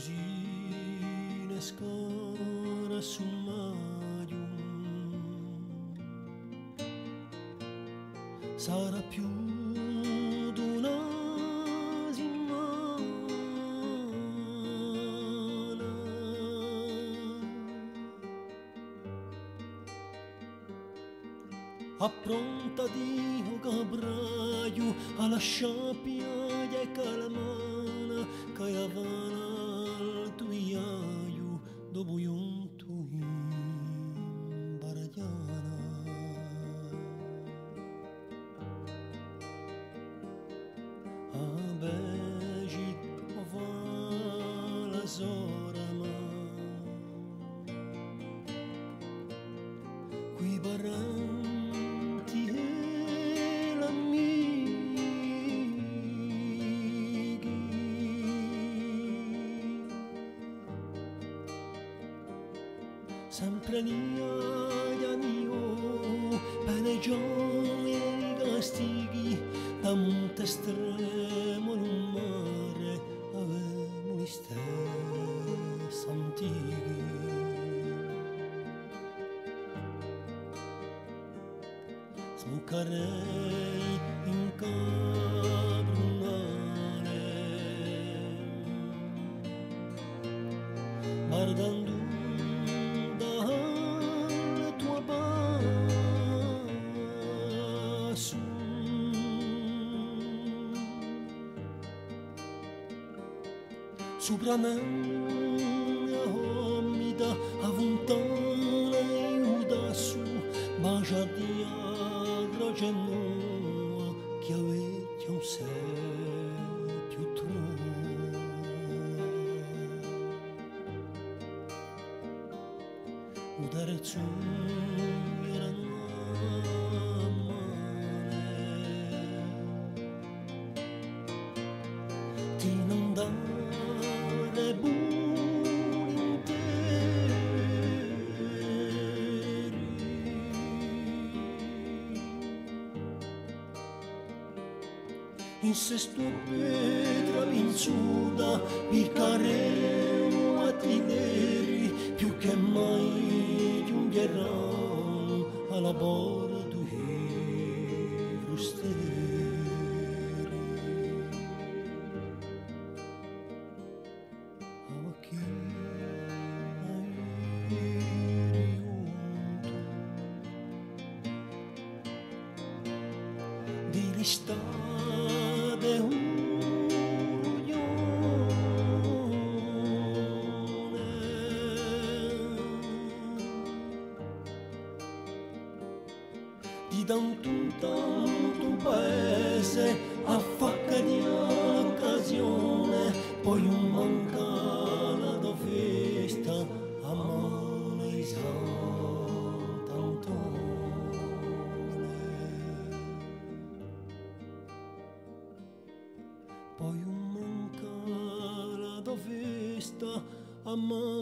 cosine scara sul maio sarà più d'una settimana. Appronta Dio alla sciappia e calamana che Yayu do Buyuntu Barayana Abejit Ovala Zorama. Qui Barana Sempre nia nio Peneggioni e castighi Da monte estremo in un mare Avemo gli stessi antichi. Smuccarei in cabrunale Subrananga homida avuntana e udasu Bajadiagra genoa que avete é um sétio tron Udaretsu eranua in sesto pedra vinzuda picaremo a tineri più che mai giungheranno alla bordo i rusteri di listare in tanto un paese a facca di occasione poi un mancala da festa a mano di Sant'Antone poi un mancala da festa a mano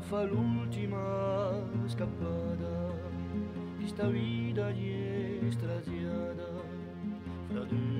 fa l'ultima scappata di sta vita gli estrasiata fratello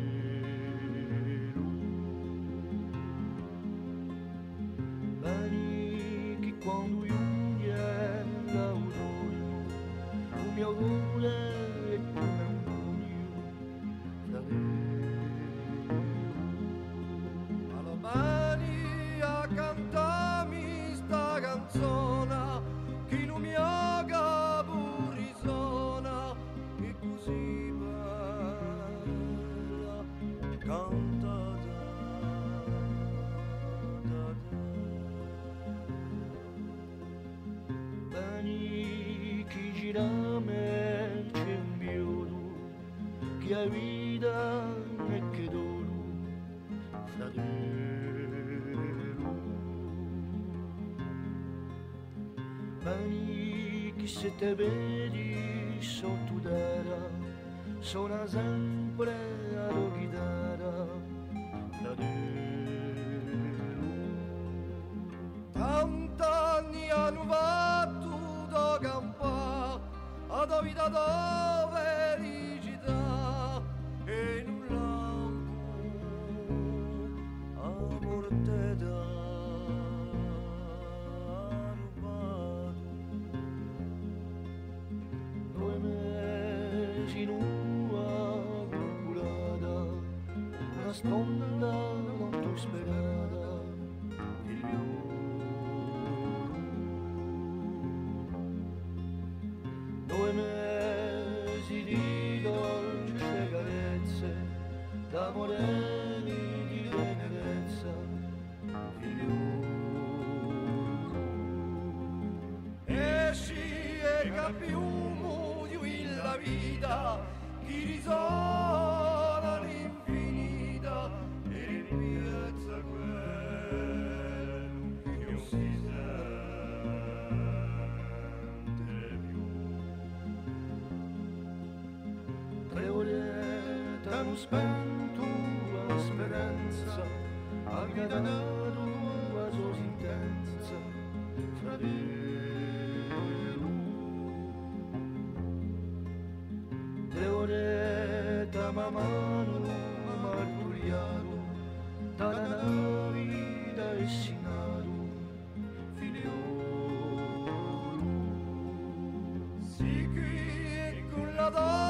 Girame c'è un biodo che a vita e che dolo fratello Bani che se te vedi sotto d'era suona sempre la chitarra fratello da campà la vita da felicità e null'altro amor te dà rubato due mesi in una curata nasconda la tua speranza d'amore di tenerezza, Esci e capiumo di la vita, chi risona l'infinita e ripiezza quel che non si sente più. tre ore spento la speranza, ha guadagnato la sua sentenza, fra di Tre ore da mamano marturiato, dalla vita e sinato, figliolo. Sì qui e con la dosa